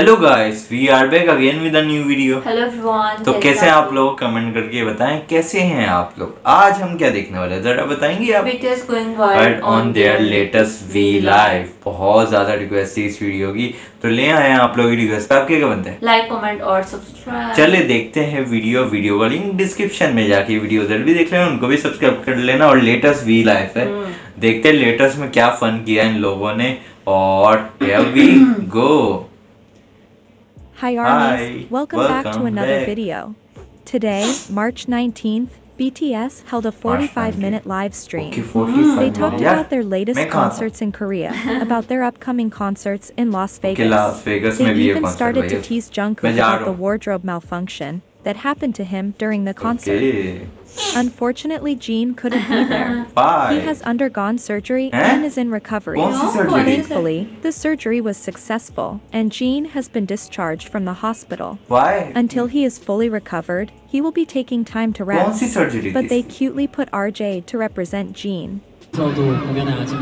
Hello guys we are back again with a new video hello everyone तो कैसे हैं आप लोग? कमेंट करके बताएँ कैसे हैं आप लोग? आज हम क्या देखने वाले हैं? जरा बताएँगे आप? BTS going wide on their latest V live बहुत ज़्यादा रिक्वेस्ट थी इस वीडियो की। तो ले आए हैं आप लोग की रिक्वेस्ट आपके क्या बनते हैं? लाइक कमेंट और सब्सक्राइब चले देखते हैं वीडियो वीडियो का लिंक डिस्क्रिप्शन में जाके वीडियो जल्दी देख लेना। उनको भी सब्सक्राइब कर लेना। और लेटेस्ट वी लाइफ है। देखते हैं लेटेस्ट में क्या फन किया इन लोगों ने। और here we go. Hi armies, Welcome, welcome, back to another back. video. Today, March 19th, BTS held a 45-minute live stream. Okay, 45 they talked yeah. about their latest concerts in Korea, about their upcoming concerts in Las Vegas. Okay, Las Vegas they even started to tease Jungkook about the wardrobe malfunction, that happened to him during the concert. Okay. Unfortunately, Jin couldn't be there. Bye. He has undergone surgery eh? and is in recovery. Thankfully, the surgery was successful, and Jin has been discharged from the hospital. Why? Until he is fully recovered, he will be taking time to rest. But they cutely put RJ to represent Jin. 저도 아직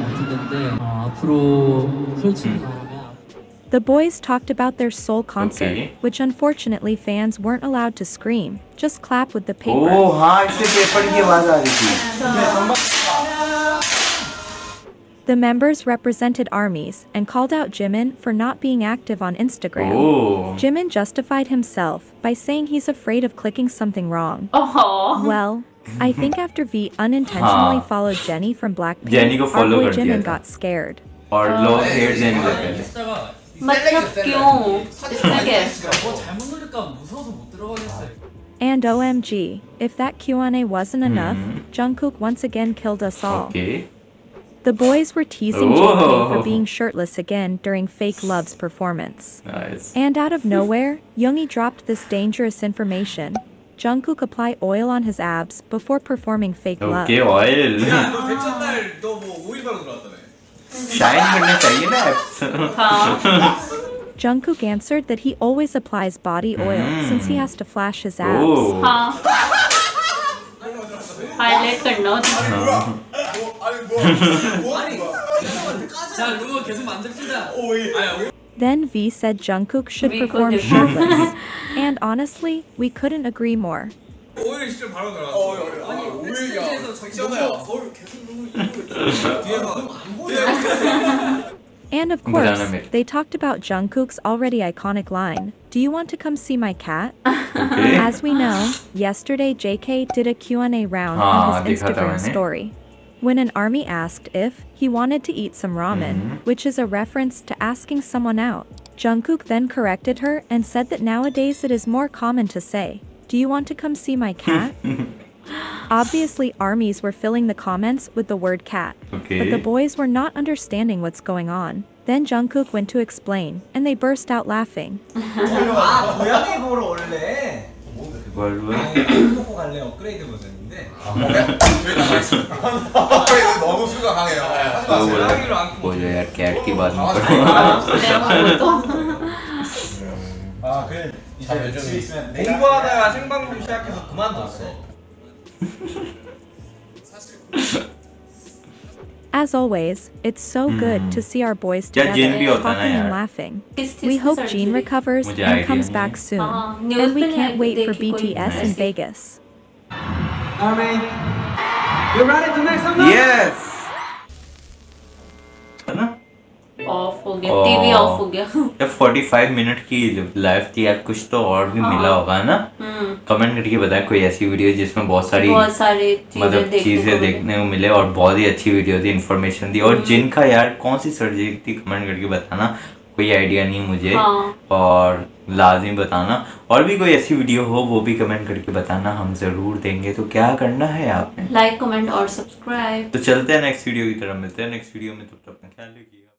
앞으로 솔직히 the boys talked about their Seoul concert, okay. which unfortunately fans weren't allowed to scream, just clap with the paper. Oh, The members represented armies and called out Jimin for not being active on Instagram. Jimin justified himself by saying he's afraid of clicking something wrong. Oh. Well, I think after V unintentionally followed Jennie from Blackpink, Jennie our boy Jimin got scared. And OMG, if that Q&A wasn't enough, Jungkook once again killed us all. The boys were teasing oh. Jungkook for being shirtless again during Fake Love's performance. Nice. And out of nowhere, Yoongi dropped this dangerous information. Jungkook applied oil on his abs before performing Fake Love. 오케이 와일. 너뭐 shine करना चाहिए ना abs Jungkook answered that he always applies body oil mm. since he has to flash his abs. Oh. Then V said Jungkook should perform shirtless, and honestly, we couldn't agree more. 진짜 바로 아니, 거울 계속 뒤에서. And of course, they talked about Jungkook's already iconic line, Do you want to come see my cat? Okay. As we know, yesterday JK did a Q&A round on his Instagram story. When an army asked if he wanted to eat some ramen, which is a reference to asking someone out, Jungkook then corrected her and said that nowadays it is more common to say, do you want to come see my cat? Obviously, armies were filling the comments with the word cat. Okay. But the boys were not understanding what's going on. Then Jungkook went to explain, and they burst out laughing. 너무 수가 강해요. 있으면 공부하다가 생방송 시작해서 그만뒀어. As always, it's so good to see our boys together, talking and laughing. We hope Jin recovers and comes back soon. And we can't wait for BTS in Vegas. Army, you ready to make some noise? Yes! Off हो गया TV of हो गया जब 45 minute की live थी यार कुछ तो और भी मिला होगा ना? हम्म। कमेंट करके बताएँ कोई ऐसी वीडियो जिसमें बहुत सारी बहुत सारी मतलब चीज़ें देखने को मिले और बहुत ही अच्छी वीडियो थी इन्फॉर्मेशन थी। और जिनका यार कौन सी सर्जरी थी कमेंट करके बताना कोई आइडिया नहीं मुझे। हाँ। और लाजिम बताना। और भी कोई ऐसी वीडियो हो वो भी कमेंट करके बताना हम ज़रूर देंगे। तो क्या करना है आपने? लाइक कमेंट और सब्सक्राइब तो चलते हैं नेक्स्ट वीडियो की तरफ़ मिलते हैं नेक्स्ट वीडियो में तब तक अपना ख्याल रखिए।